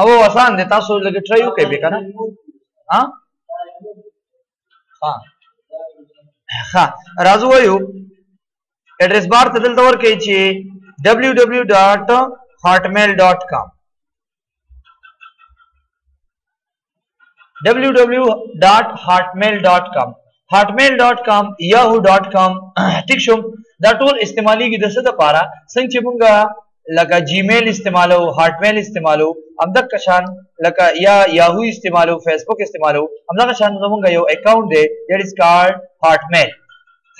او آسان دي تاسو لګ ټرای وکړئ به کنه ها ها ها راځو وایو اډرس بار ته دلته ورکړئ چې www.hotmail.com www.hotmail.com hotmail.com yahoo.com ټیک شو دا ټول استعمالیږي د څه لپاره څنګه چې مونږه لکه جیمیل استعمالو هارټمیل استعمالو همدا کشان لکه یا یاهو استعمالو فیسبوک استعمالو همدا کشان زمونږ یو اکاونټ دی دیټ از کارډ هارټمیل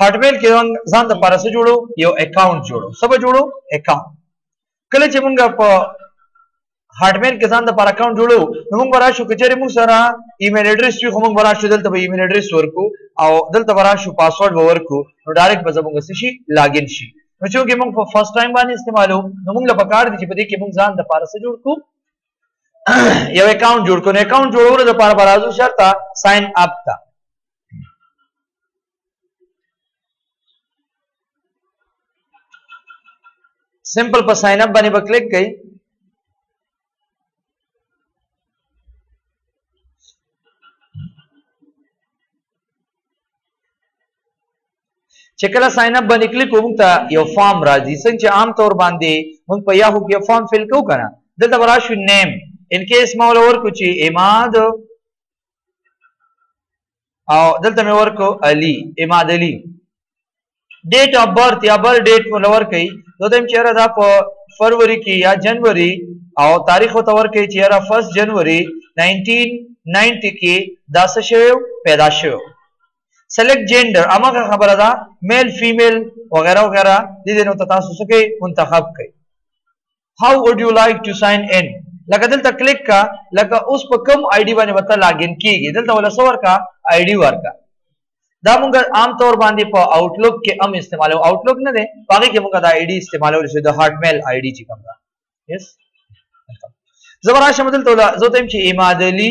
هارټمیل کې ځان د پارسه جوړو یو اکاونټ جوړو سبا جوړو اکاونټ کله چې مونږ په هارډمن کې ځان د پر اکاونټ جوړو نو موږ راشو کچېرې موږ سره ایمیل اډرس وي خو موږ راشو دلته به ایمیل اډرس ورکو او دلته به راشو پاسورډ به ورکو نو ډایرکټ به زموږ څه شي لاګین شي نو چې موږ موږ په فرست ټایم باندې استعمالو نو موږ لپاره کار دي چې په دې کې موږ ځان د پاره سره جوړ کو یو اکاونټ جوړ کو نو اکاونټ جوړولو لپاره برازو شرط ساين اپ تا سمپل په ساين اپ باندې وکلیک کړئ چې کله ساين اپ باندې کلیک کوم ته یو فارم راځي څنګه چې عام طور باندې موږ په یاهو کې فارم فل کو کنه دلته ورا شو نیم ان کیس ما ولور کو چې اماد او دلته مې ورکو علي اماد علي ډیټ اف برث یا بر ډیټ ولور کوي نو دیم چیرې دا په فروری کې یا جنوري او تاریخ ته ورکه چیرې 1 جنوري 1990 کې دا څه شوی پیدا شوی سلیکټ جندر امغه خبره ده میل فیمیل وغیرہ وغیرہ د دې نو تاسو څه کې منتخب کړئ how would you like to sign in لکه دلته کلیک کا لکه اوس په کم آی ډی باندې وته لاګین کیږي دلته ولا سور کا آی ډی ورکا دا موږ عام طور باندې په آوټلوک کې هم استعمالو آوټلوک نه دی باقي کې موږ دا آی ډی استعمالو چې د هارت میل آی ډی چې کوم دا یس زبر راشه مدل ته زه ته چې امادلی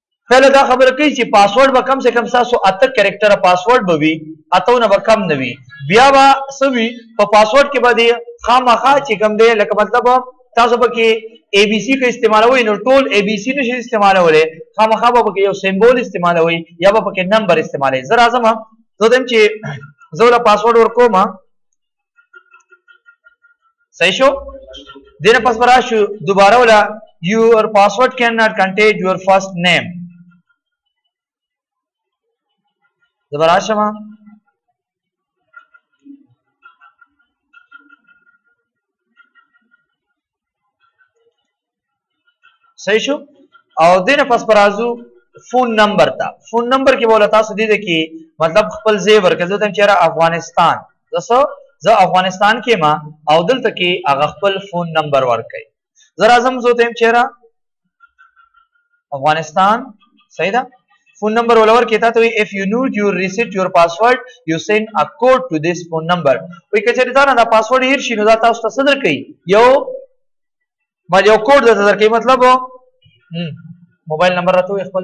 کله دا خبره کوي چې پاسورډ به کم سے کم تاسو اته کریکټر پاسورډ به وي اته نه به کم نه وي بیا به سوي په پاسورډ کې به دی خامخا چې کم دی لکه مطلب تاسو به کې اي بي سي کې استعمالوي نو ټول اي بي سي نشي استعمالولای خامخا به کې یو سیمبول استعمالوي یا به کې نمبر استعمالوي زه راځم زه دم چې زه له پاسورډ ورکوم صحیح شو دینه پس برا شو دوباره ولا یور پاسورډ کین ناٹ کنټین یور فرست نیم دوباره شمه صحیح شو او دینه پس پر ازو فون نمبر تا فون نمبر کې بوله تاسو دې دې کې مطلب خپل زی ورکړه زه تم چیرې افغانستان زسو زه افغانستان کې ما او دلته کې هغه خپل فون نمبر ورکړي زه راځم زه تم چیرې افغانستان صحیح ده فون نمبر ولور کې تا ته وي اف یو نوډ یو ریسیټ یور پاسورډ یو سینډ ا کوډ ټو دیس فون نمبر وي که چېرې تا نه دا پاسورډ هیر شي نو دا تاسو ته څه درکوي یو ما یو کوډ درته درکوي مطلب موبایل نمبر راته وي خپل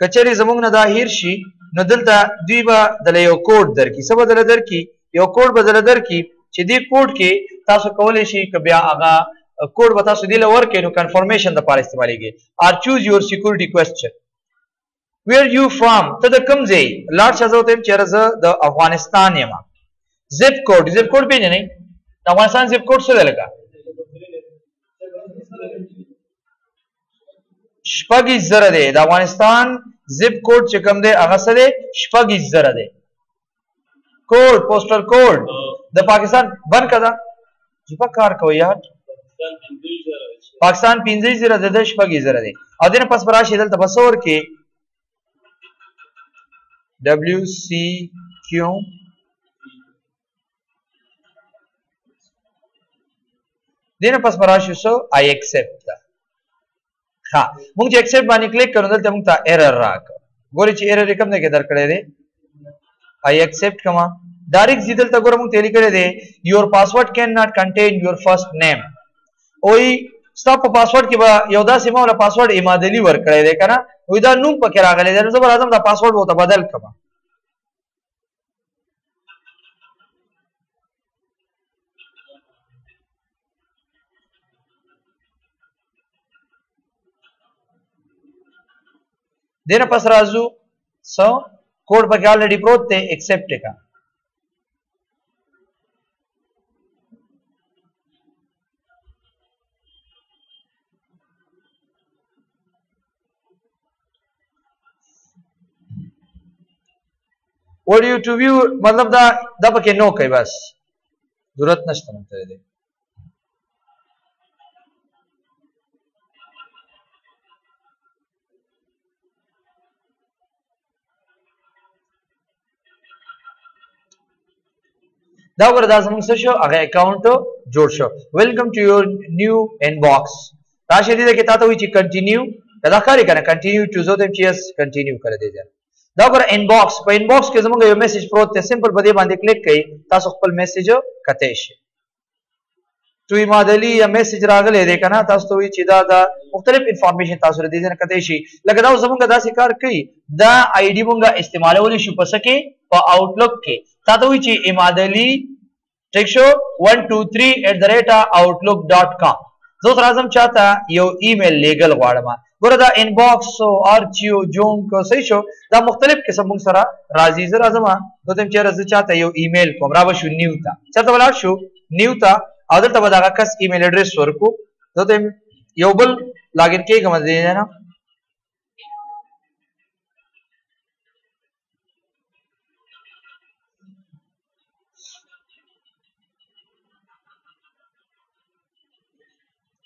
کچری زمونږ نه دا هیر شي نو دلته دوی به د یو کوډ درکې سبا دل درکې یو کوډ به دل درکې چې دې کوډ کې تاسو کولای شئ ک بیا هغه کوډ به تاسو دل ورکې نو کنفرمیشن د پاره استعمالېږي ار چوز یور سکیورټي کوېسچن ویر یو فرام ته د کوم ځای لاړ شه زه ته چیرې زه د افغانستان یم زیپ کوډ زیپ کوډ به نه د افغانستان زیپ کوډ څه لګا شپږی زره دی د افغانستان زیپ کوډ چې کوم دی هغه سره شپږی زره دی کوډ پوسټل کوډ د پاکستان بند کړه چې په کار کوي یار پاکستان 15 زره د 10 پګي زره دی او دنه پس پر راشي دلته بسور کې WCQ دینه پس براشي سو آی ایکسپټ دا ها موږ چې ایکسپټ باندې کلیک کړو دلته موږ ته ایرر راک ګوري چې ایرر کوم نه کې درکړې دی آی ایکسپټ کما ډایرک زیدل ته ګورم ته لیکل دی یور پاسورډ کین ناٹ کنټین یور فرست نیم اوی ستا په پاسورډ کې به یو داسې مولا پاسورډ ایمادلی ورکړی دی کنه وې دا نوم پکې راغلی دی نو زه به راځم دا پاسورډ وته بدل کړم دیر پس رازو سو کوډ پکې الریډي پروت ته ایکسپټ کا what you to view مطلب دا دا پکې نو کوي بس ضرورت نشته مونږ ته دې دا ور دا زموږ څه شو هغه اکاونټ جوړ شو ویلکم ټو یور نیو انباکس راشه دې کې تاسو وی چې کنټینیو دا ښکاري کنه کنټینیو ټو زو ته چې اس کنټینیو کړی دی دا ګور انباکس په انباکس کې زموږ یو میسج پروت دی سمپل په دې باندې کلیک کړئ تاسو خپل میسج کته شي توی مادلی یا میسج راغلی دی کنه تاسو ته وی چې دا دا مختلف انفارمیشن تاسو ته دې نه کته شي لکه دا زمونږ داسې کار کوي دا آی ډی مونږه استعمالول شو پس کې په آوټلوک کې تا ته وی چې امادلی ټیک شو 123@outlook.com زه راځم چاته یو ایمیل لیګل غواړم ګوره دا انباکس او ارچیو جون کو صحیح شو دا مختلف قسم موږ سره راځي زه راځم نو تم چیرې زه چاته یو ایمیل کوم را به شو نیو ته چاته ولاړ شو نیو ته او دلته به دغه کس ایمیل اډرس ورکو نو تم یو بل لاګین کېږم دې نه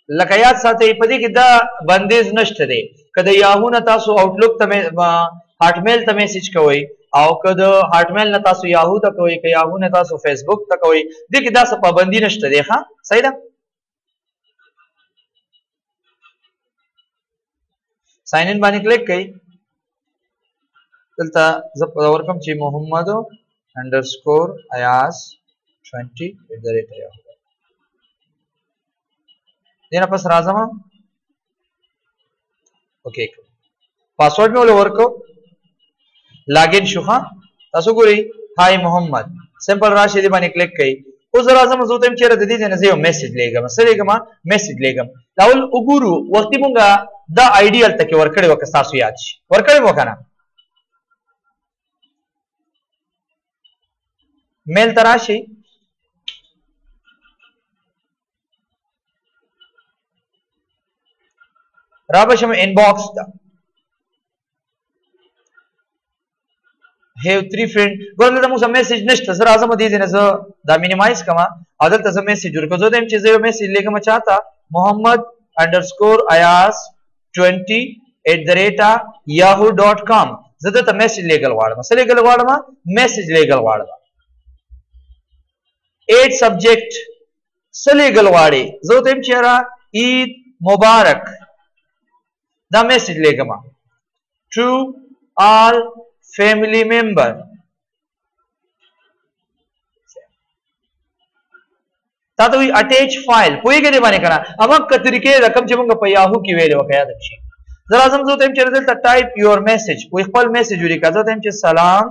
لکه یاد ساتي په دې کې دا بندیز نشته دی کله یاهونه تاسو آوټلوک ته هاټمیل ته میسج کوئ او که د هاټمیل نه تاسو یاهو ته کوئ که یاهو نه تاسو فیسبوک ته کوئ دې کې دا څه پابندي نشته دی ښه صحیح ده ساين ان باندې کلیک کړئ دلته زه په ورکم چې محمد انډرسکور ایاز 20 اداره کوي دینه پس راځم اوکې پاسورډ مې ول ورکو لاګین شو ها تاسو ګورئ هاي محمد سمپل راشي دې باندې کلیک کړئ اوس راځم زه تم چیرې د دې نه زه یو میسج لګم سره لګم میسج لګم دا ول وګورو وخت مونږه دا آیډیال تکي ورکړې وکړه تاسو یاد شي ورکړې وکنه میل تراشي را بشم انباکس ته هیو تری فرند ګور دلته موږ میسج نشته زه راځم دې ځنه زه دا مینیمایز کوم او دلته زه میسج ورکوم زه دیم چې زه یو میسج لیکم چاته محمد انډرسکور ایاس 20@yahoo.com زه دلته میسج لیکل غواړم څه لیکل غواړم میسج لیکل غواړم ایډ سبجیکټ سلی ګل غواړي زه ته هم چیرې عید مبارک دا میسج لګم ټو آل فیملی ممبر تا ته وی اٹیچ فایل پویګه دی باندې کنه امک کتریکې رقم چې موږ په یاهو کې ویل وکیا د شي زرا زم زه تم چې دلته ټایپ یور میسج وی خپل میسج ولیکا زه تم چې سلام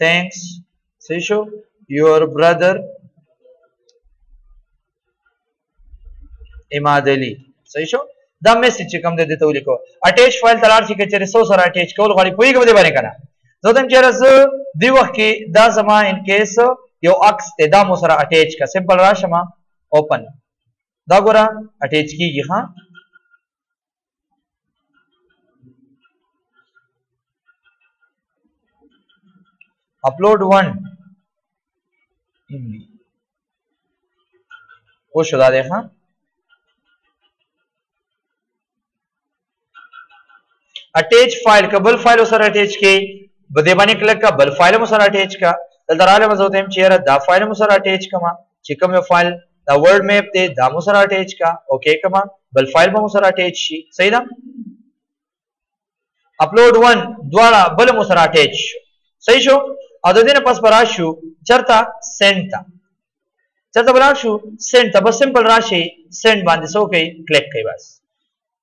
thanks say show your brother اماد علي صحیح شو دا میسج چې کوم دې ته ولیکو اٹیچ فایل تلار شي چې سو سره اٹیچ کول غواړي پوي کوم دې باندې کنه زه تم چیرې زه دی وخت کې دا زما ان کیس یو عکس ته دا مو سره اٹیچ کا سمپل راشم اوپن دا ګوره اٹیچ کیږي ها اپلوډ 1 هندي او شو دا دی ها اٹیچ فایل کا بل فایل سره اٹیچ کې بده باندې کلک کا بل فایل مو سره اٹیچ کا دلته رااله مزه ته چیرې دا فایل مو سره اٹیچ کما چې کوم فایل دا ورډ میپ دی دا مو سره اټیچ کا اوکې کما بل فایل به مو سره اټیچ شي صحیح ده اپلوډ 1 دواړه بل مو سره اټیچ شو صحیح شو او د دې نه پس پر راشو چرته سند ته چرته بلار شو سند ته بس سمپل راشي سند باندې سو کوي کلیک کوي بس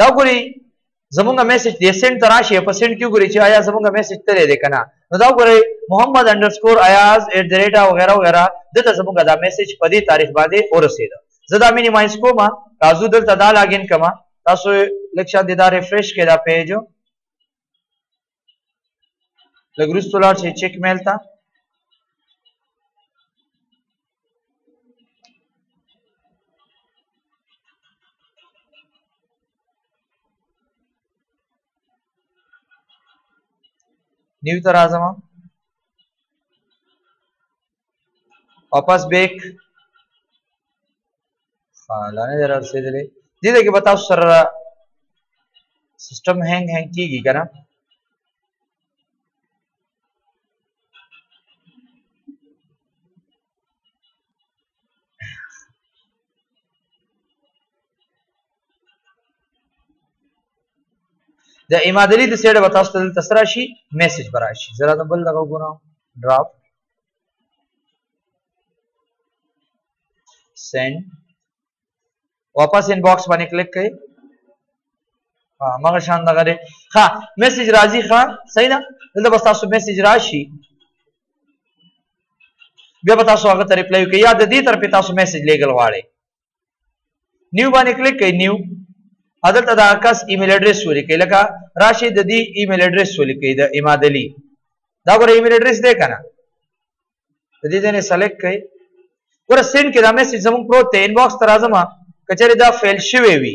دا ګوري زمونږ میسج دی سند ته راشي په سند کې ګوري چې آیا زمونږ میسج تللی دی کنه نو دا ګوري محمد انډرسکور ایاز ایټ دی ریټا وغیرہ وغیرہ دته زمونږ دا میسج په دې تاریخ باندې ورسید زه دا مینیمایز کوم تاسو دلته دا لاګین کما تاسو لکه شان دې دا ریفریش کړئ دا پیج لږ وروسته لاړ شئ چک میل ته نیو ته راځم واپس بیک لا نه در رسېدلې دې ځای کې به تاسو سره سیسټم هینګ هینګ کېږي که نه د امادلی د سیډ به تاسو ته دلته سره شي میسج به راشي زه راته بل دغه وګورم ډرافټ سند واپس ان باکس باندې کلیک کړئ ها مغه شان دغه دی ها میسج راځي ها صحیح ده دلته بس تاسو میسج راشي بیا به تاسو هغه ته ریپلای کوئ یا د دې طرفې تاسو میسج لیږل غواړئ نیو باندې کلیک کړئ نیو عدالت دا کس ایمیل اډرس ولیکئ لکه راشي د دې ایمیل اډرس ولیکئ د امادلی دا ګور ایمیل اډرس دی کنه د دې ځنه سلیکټ کړئ ګور سند کې دا میسج زموږ پروت دی انباکس تر اعظم کچره دا فیل شوی وي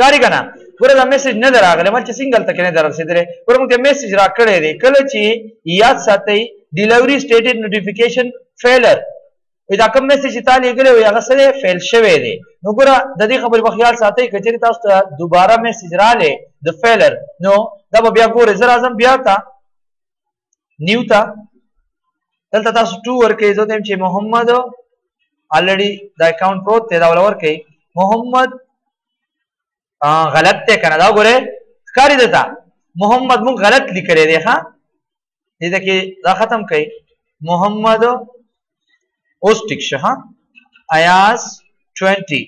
کاری کنه ګوره دا میسج نه دراغله مچ سنگل تک نه درسیدره ګوره موږ ته میسج را کړی دی کله چې یاد ساتي ډیلیوري سټیټډ نوټیفیکیشن فیلر دا کوم میسج چې تاسو لګلې وي هغه سره فیل شوی دی نو ګوره د دې خبرې په خیال ساتي کچې تاسو ته دوباره میسج رااله د فیلر نو دا بیا ګوره زرا اعظم بیا تا نیو تا دلته تاسو 2 ورکې زه تم چې محمد الریډي دا اکاونټ پروت دی دا ولور کې محمد غلط ته کنه دا ګوره ښکاری دتا محمد مون غلط لیکلې دی ها دې ته کې دا ختم کړي محمد اوس ټیک شه ها ایاز 20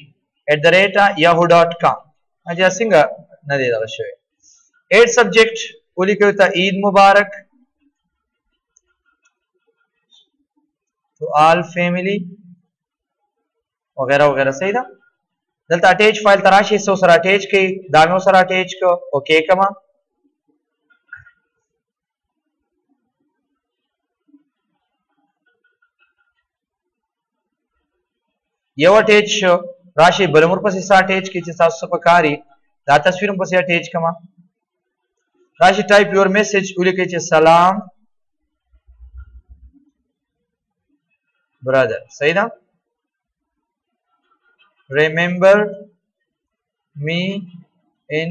at the rate yahoo.com اجازه څنګه نه دی دغه شوی ایډ سبجیکټ ولیکو ته عید مبارک to all family وغیرہ وغیرہ صحیح ده دلته اٹیچ فایل تراشي سو سره اٹیچ کی دانو سره اٹیچ کو اوکې کما یو اٹیچ شو راشي بل مور پسې سا اٹیچ کې چې تاسو څه پکاري دا تصویر هم پسې اٹیچ کما راشي ټایپ یور میسج ولیکئ چې سلام برادر صحیح ده remember me in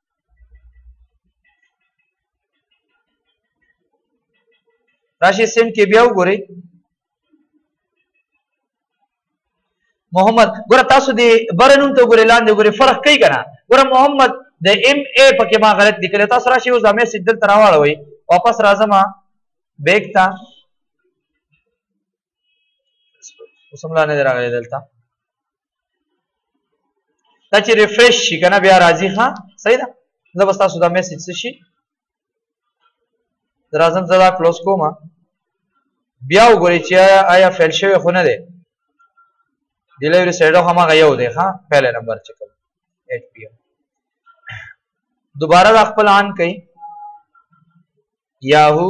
راشي سم کې بیا وګورئ محمد ګوره تاسو دی برنوم ته ګوره لاندې ګوره فرق کوي کنه ګوره محمد د ام ای پکې ما غلط لیکل تاسو راشي اوس زمې سیدل تراواړوي واپس راځم بیک ته اوس هم لاندې راغلی دلته دا چې ریفرش شي که نه بیا راځي ښه صحیح ده زه به ستاسو دا میسج څه شي زه راځم زه دا کلوز کوم بیا وګورئ چې آیا فیل شوی خو نه دی ډیلیوري سایډ خو هماغه یو دی ښه پهلی نمبر چې کوم ایچ پي ایم دوباره دا خپل آن کړئ یاهو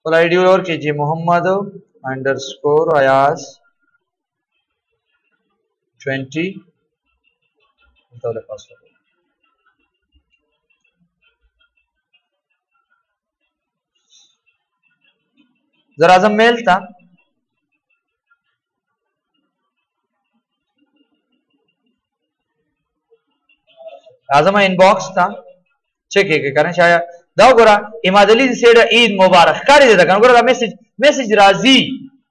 خپل آی ډي ورکړي چې محمد انډرسکور ایاز 20 دا له پاسورډ زه راځم میل ته راځم انباکس ته چک کې کنه شاید دا وګوره اماد علي سیډه عید مبارک ښکارې ده کنه وګوره دا میسج میسج راځي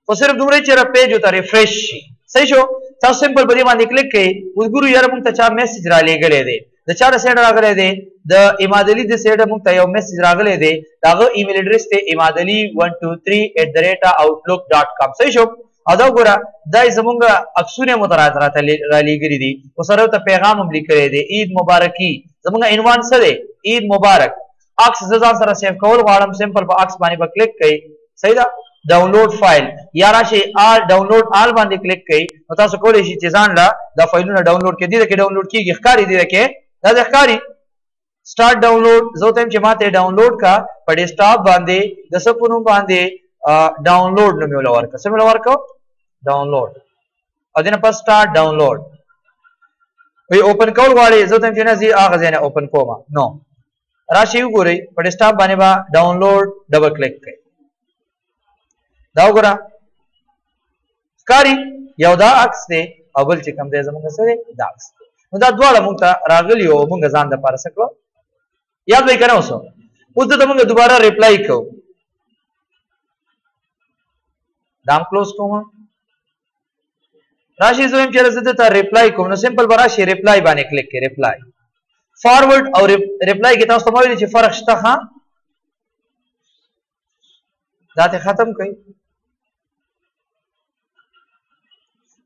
خو صرف دومره چې را پیج وته ریفرش شي صحیح شو تاسو سمپل په دې باندې کلیک کړئ وګورئ یاره موږ ته چا میسج را لېږلی دی د چا د سیډ راغلی دی د اماد علي د سیډ موږ ته یو میسج راغلی دی دا غو ایمیل اډرس ته اماد علي 123@outlook.com صحیح شو او دا ګوره دا زمونږ عکسونه متراز را لېږلي دي او سره ته پیغام هم لیکلی دی عید مبارکي زمونږ عنوان څه دی عید مبارک عکس زه ځان سره سیو کول غواړم سمپل په عکس باندې به کلیک کړئ صحیح ده ډاونلوډ فایل یا راشي آل ډاونلوډ آل باندې کلیک کړئ نو تاسو کولی شئ چې ځان له دا فایلونه ډاونلوډ کړئ دې کې ډاونلوډ کیږي ښکاری دې کې دا ښکاری سٹارټ ډاونلوډ زه تم چې ماته ډاونلوډ کا په ډیسکټاپ باندې د سپونو باندې ډاونلوډ نوم یې ولور کا سم ولور کا ډاونلوډ او دنه پس سٹارټ ډاونلوډ وی اوپن کول غواړي زه تم چې نه زی اغه زنه اوپن کوم نو راشي وګورئ په ډیسکټاپ باندې با ډاونلوډ ډبل کلیک کړئ دا وګوره ښکاری یو دا عکس دی او بل چې کوم دی زموږ سره دا عکس نو دا دواړه موږ ته راغلی او موږ ځان د پاره سکلو یاد وای کنه اوس اوس ته موږ دوباره ریپلای کوو دام کلوز کوم راشي زویم چې زه ته ریپلای کوم نو سمپل به راشي ریپلای باندې کلیک کې ریپلای فارورډ او ریپلای کې تاسو ته وایي چې فرق شته ها دا ته ختم کړئ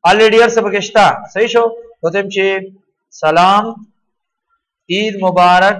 الریډي هر څه پکې شته صحیح شو وته چې سلام عید مبارک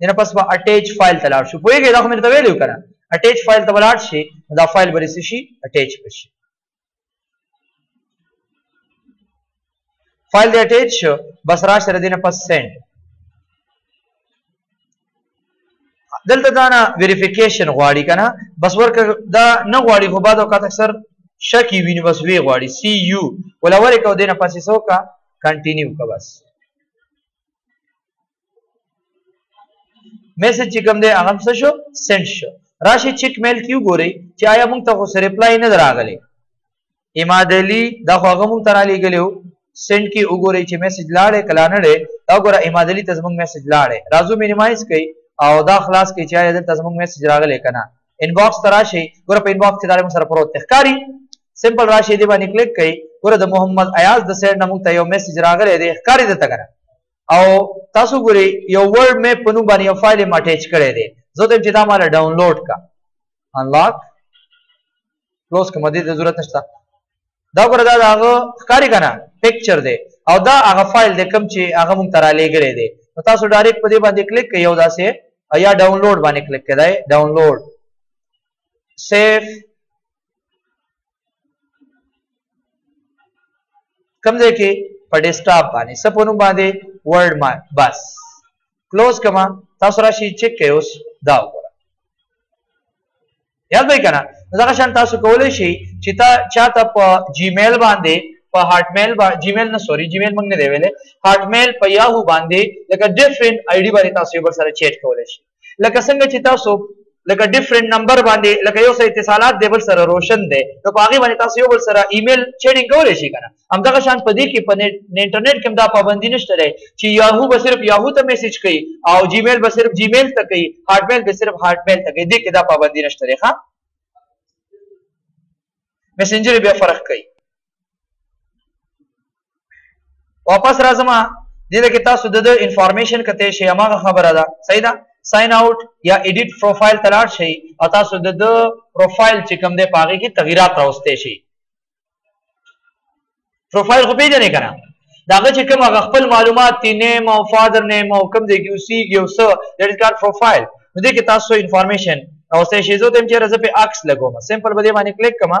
دنه پس به اٹیچ فایل ته لاړ شو پوهیږئ دا خو مې درته ویلي وو که نه اټیچ فایل ته به لاړ شي نو دا فایل به څه شي اټیچ به شي فایل دې اټیچ شو بس راشه دې نه پس سینډ دلته دا نه ویریفیکیشن غواړي که نه بس ورکه دا نه غواړي خو بعد اوقات اکثر شکی ویني بس وی غواړي سی یو ولا ورکه دې نه پسې څوکه کنټینیو که بس میسج چې کوم دی هغه څه شو سند شو راشي چیک میل کیو ګوري چې آیا موږ ته خو سره ریپلای نه دراغلی اماد علی دا خو هغه موږ ته را لېږلی و سند کې وګورئ چې میسج لاړی که لا نه دی دا ګوره اماد علی ته زموږ میسج لاړی راځو مینیمایز کوئ او دا خلاص کوئ چې آیا دلته زموږ میسج راغلی که نه انباکس ته راشئ ګوره په انباکس کې دا موږ سره پروت دی ښکاري سمپل راشئ دې باندې کلیک کوئ ګوره د محمد ایاز د سایډ نه موږ ته یو میسج راغلی دی ښکاري درته که نه او تاسو ګوري یو ورډ میپ په نوم باندې یو فایل ما اٹیچ کړی دی زه ته چې دا مال ډاونلوډ کا انلاک کلوز کوم دې ضرورت نشته دا ګوره دا هغه ښکاری کنه پکچر دی او دا هغه فایل دی کوم چې هغه مونږ ترا لګړې دی نو تاسو ډایرکټ په دې باندې کلیک کوي او دا سه یا ډاونلوډ باندې کلیک کړئ ډاونلوډ سیف کوم ځای کې په ډیسکټاپ باندې څه په نوم باندې ورډ ما بس کلوز کما تاسو راشي چک کوي اوس دا وګوره یاد به کنه دغه شان تاسو کولای شئ چې تا چاته په جیمیل باندې په هارت میل با جیمیل نه سوري جیمیل موږ نه دی ویلې هارت میل په یاهو باندې لکه ډیفرنٹ آی ډي باندې تاسو یو بل سره چیټ کولای شئ لکه څنګه چې تاسو لکه ډیفرنٹ نمبر باندې لکه یو سره اتصالات دی بل سره روشن دی نو په هغه باندې تاسو یو بل سره ایمیل چیټینګ کولای شئ کنه همدغه شان په دې کې په انټرنیټ کې دا پابندی نشته لري چې یاهو به صرف یاهو ته میسج کوي او جیمیل به صرف جیمیل ته کوي هارټ میل به صرف هارټ میل ته کوي دې کې دا پابندی نشته لري ښا میسنجر بیا فرق کوي واپس راځم دې کې تاسو د انفارمیشن کته شي هغه خبره ده صحیح ده ساين اوټ یا ایډیټ پروفایل تلاړ شي او تاسو د پروفایل چې کوم دی پاګه کې تغیرات راوستي شي پروفایل خو پیژنې کنه داغه چې کوم هغه خپل معلومات تی نیم او فادر نیم او کوم دی کې اوسېږي او څه دیټ از کار پروفایل نو دې کې تاسو انفارمیشن او سه شیزو تم چې رزه په عکس لګوم سمپل بده باندې کلیک کما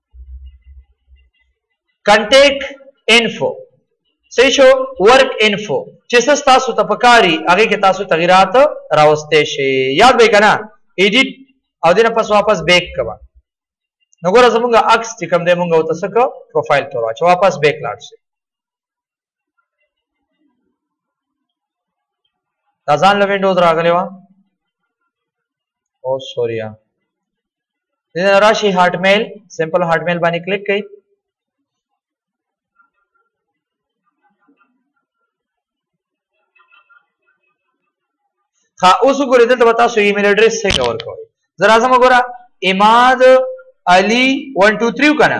کنټیک انفو صحیح شو ورک انفو چې څه تاسو ته پکاري هغه کې تاسو تغیرات راوستي شي یاد به کنه ایډیټ او دنه پس واپس بیک کوا نو ګوره زمونږ عکس چې کوم دی مونږ او تاسو کو پروفایل تور واچو واپس بیک لاړ شي دا ځان له وینډوز راغلی وه او سوریا دنه راشي هارټ میل سمپل هارټ میل باندې کلیک کړئ ها اوس وګورئ دلته به تاسو ایمیل اډرس څنګه ورکوئ زه راځم وګوره اماد علي 123 کنه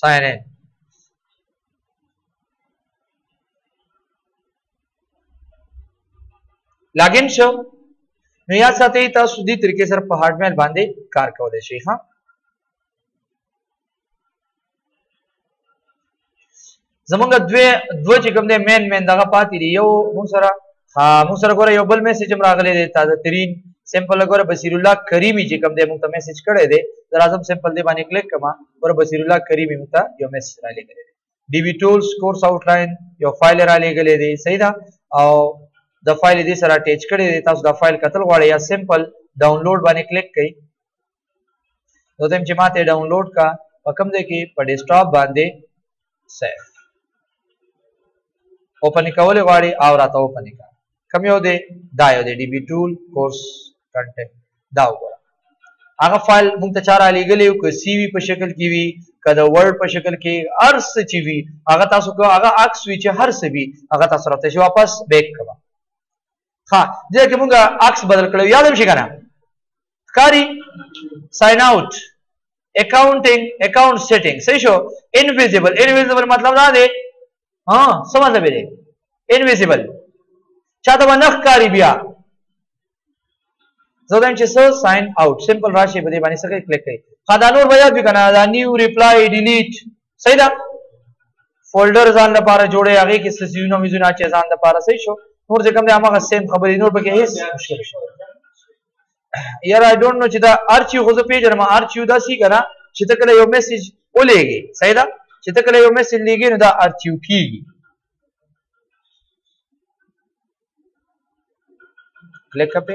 سایرین لاګین شو نو یا ساتي تاسو دې طریقې سره په هارډ میل باندې کار کولای شئ ها زمونږ دوه دوه چې کوم دی مین مین دغه پاتې دی یو مون سره ها مون سره ګوره یو بل میسج هم راغلی دی تازه ترین سمپل ګوره بصیر الله کریمی چې کوم دی مونږ ته میسج کړی دی زه راځم سمپل دی باندې کلیک کما ګوره بصیر الله کریمی مونږ ته یو میسج را لګلی دی ډي وی ټولز کورس آوټلاین یو فایل را لګلی دی صحیح ده او د فایل دې سره اٹیچ کړی دی تاسو دا فایل کتل غواړئ یا سمپل ډاونلوډ باندې کلیک کړئ نو تم چې ماته ډاونلوډ کا په کوم ځای کې په ډیسکټاپ باندې سیف اوپن کول غواړي او راته اوپن کا کوم یو دی دا یو دی ډي بي ټول کورس کنټینټ دا وګوره هغه فایل مونږ ته چاره لګلې او که سی وی په شکل کې وي که د ورډ په شکل کې هر څه چې وي هغه تاسو کو هغه عکس وي چې هر څه وي هغه تاسو راته شي واپس بیک کړه ها دې کې موږ عکس بدل کړو یاد هم شي کنه ښکاری ساين اوټ اکاونټینګ اکاونټ سیټینګ صحیح شو انویزیبل انویزیبل مطلب دا دی ها څه مطلب دی انویزیبل چاته باندې ښکاری بیا زودم چې سو ساين اوټ سمپل راشي په دې باندې سره کلیک کړئ خدانور بیا دې کنه دا نیو ریپلای ډیلیټ صحیح ده فولډر ځان لپاره جوړي هغه کې سيزونه ميزونه چې ځان لپاره صحیح شو نور ځکه هم هغه سیم خبرې نور به کې هیڅ مشکل شي یار آی ډونټ نو چې دا ارچي خو زه پیژنم ارچي دا سی کنه چې ته کله یو میسج ولېږي صحیح ده چې ته کله یو میسج لېږي نو دا ارچیو کیږي کلیک په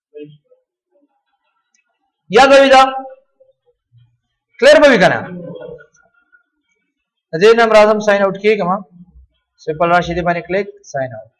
یاد به دا کلیر به کنه دې نام راځم ساين اوټ کیږم سمپل راشي دې باندې کلیک ساين اوټ